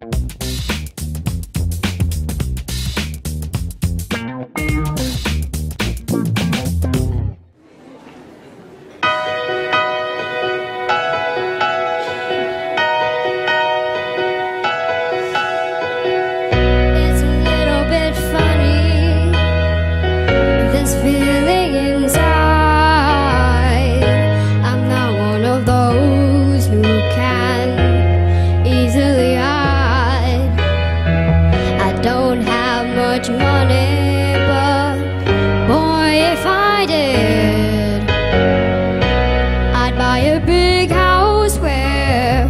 It's buy a big house where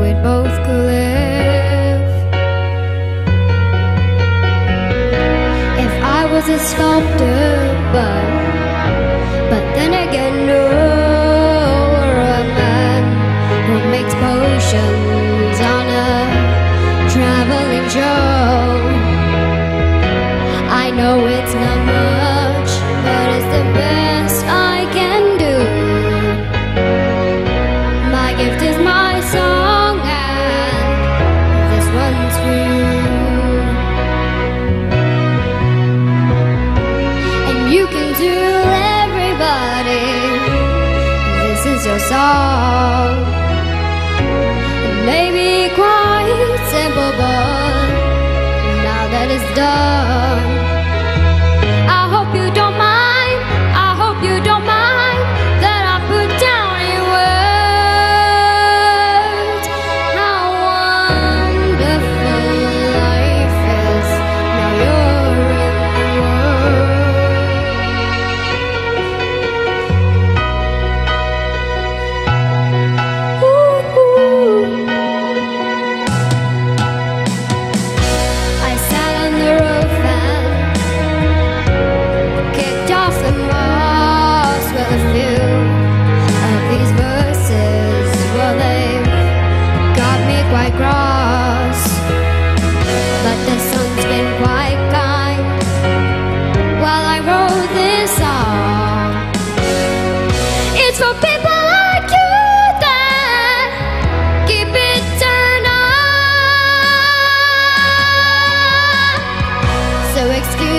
we both could live. if I was a sculptor, but but then again, no, or a man who makes potions on a traveling show. I know it's not you can do everybody this is your song. It may be quite simple, but now that it's done, no excuse.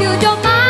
you don't mind.